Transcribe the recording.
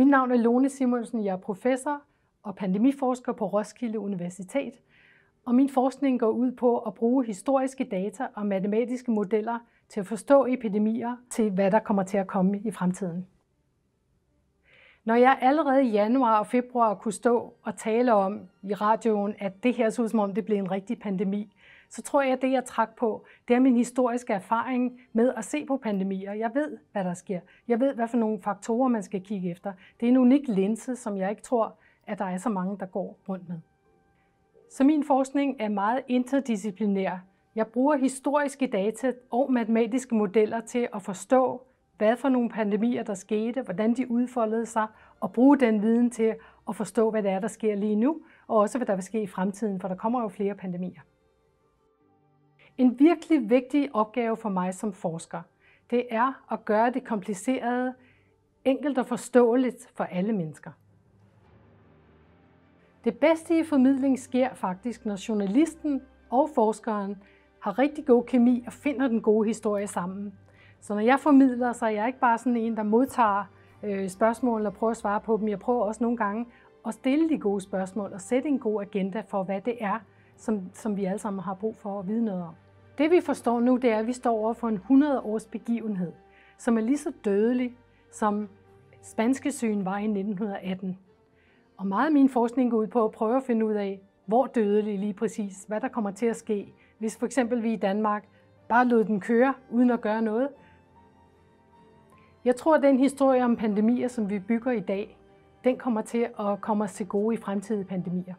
Mit navn er Lone Simonsen. Jeg er professor og pandemiforsker på Roskilde Universitet. Og min forskning går ud på at bruge historiske data og matematiske modeller til at forstå epidemier til, hvad der kommer til at komme i fremtiden. Når jeg allerede i januar og februar kunne stå og tale om i radioen, at det her så ud som om det blev en rigtig pandemi, så tror jeg, at det, jeg trak på, det er min historiske erfaring med at se på pandemier. Jeg ved, hvad der sker. Jeg ved, hvad for nogle faktorer, man skal kigge efter. Det er en unik linse, som jeg ikke tror, at der er så mange, der går rundt med. Så min forskning er meget interdisciplinær. Jeg bruger historiske data og matematiske modeller til at forstå, hvad for nogle pandemier, der skete, hvordan de udfoldede sig, og bruge den viden til at forstå, hvad det er, der sker lige nu, og også hvad der vil ske i fremtiden, for der kommer jo flere pandemier. En virkelig vigtig opgave for mig som forsker, det er at gøre det komplicerede enkelt og forståeligt for alle mennesker. Det bedste i formidling sker faktisk, når journalisten og forskeren har rigtig god kemi og finder den gode historie sammen. Så når jeg formidler, så er jeg ikke bare sådan en, der modtager øh, spørgsmål og prøver at svare på dem. Jeg prøver også nogle gange at stille de gode spørgsmål og sætte en god agenda for, hvad det er, som, som vi alle sammen har brug for at vide noget om. Det vi forstår nu, det er, at vi står over for en 100 års begivenhed, som er lige så dødelig, som spanske syn var i 1918. Og meget af min forskning går ud på at prøve at finde ud af, hvor dødelig lige præcis, hvad der kommer til at ske, hvis for eksempel vi i Danmark bare lod den køre uden at gøre noget. Jeg tror, at den historie om pandemier, som vi bygger i dag, den kommer til at komme os til gode i fremtidige pandemier.